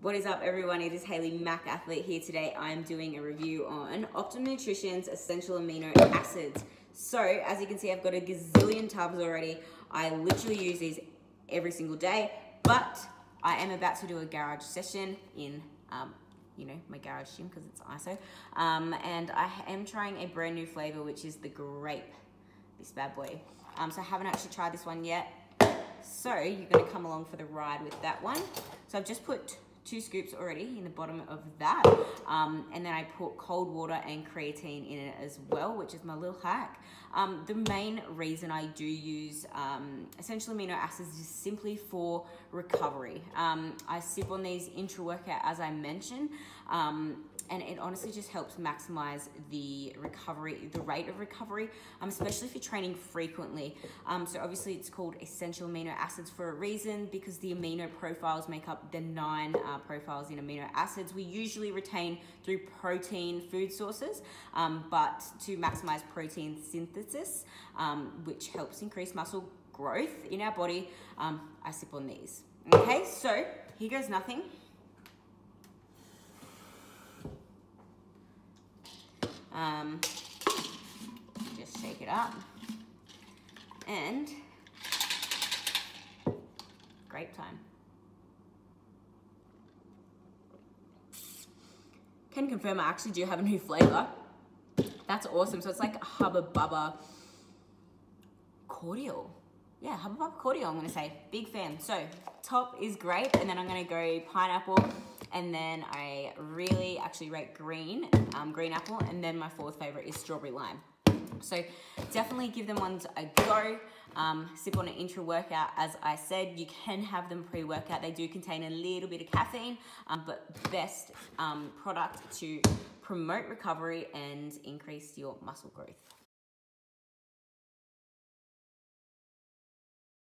What is up everyone? It is Hayley MAK Athlete here today. I'm doing a review on Optimum Nutrition's essential amino acids. So as you can see, I've got a gazillion tubs already. I literally use these every single day, but I am about to do a garage session in, um, you know, my garage gym because it's ISO. Um, and I am trying a brand new flavor, which is the grape, this bad boy. Um, so I haven't actually tried this one yet. So you're gonna come along for the ride with that one. So I've just put two scoops already in the bottom of that. Um, and then I put cold water and creatine in it as well, which is my little hack. Um, the main reason I do use um, essential amino acids is simply for recovery. Um, I sip on these intra-workout as I mentioned, um, and it honestly just helps maximize the recovery, the rate of recovery, um, especially if you're training frequently. So obviously it's called essential amino acids for a reason because the amino profiles make up the nine profiles in amino acids. We usually retain through protein food sources, um, but to maximize protein synthesis, um, which helps increase muscle growth in our body, um, I sip on these. Okay, so here goes nothing. Um, just shake it up. And grape time. Can confirm I actually do have a new flavor. That's awesome. So it's like Hubba Bubba cordial. Yeah, Hubba Bubba cordial, I'm gonna say. Big fan. So top is grape, and then I'm gonna go pineapple, and then I really actually rate green, um, green apple, and then my fourth favorite is strawberry lime. So definitely give them ones a go. Um, sip on an intra workout, as I said, you can have them pre workout. They do contain a little bit of caffeine, um, but best um, product to promote recovery and increase your muscle growth.